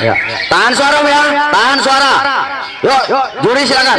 Ya. Tahan suara ya, tahan suara. Yuk, Juri silakan.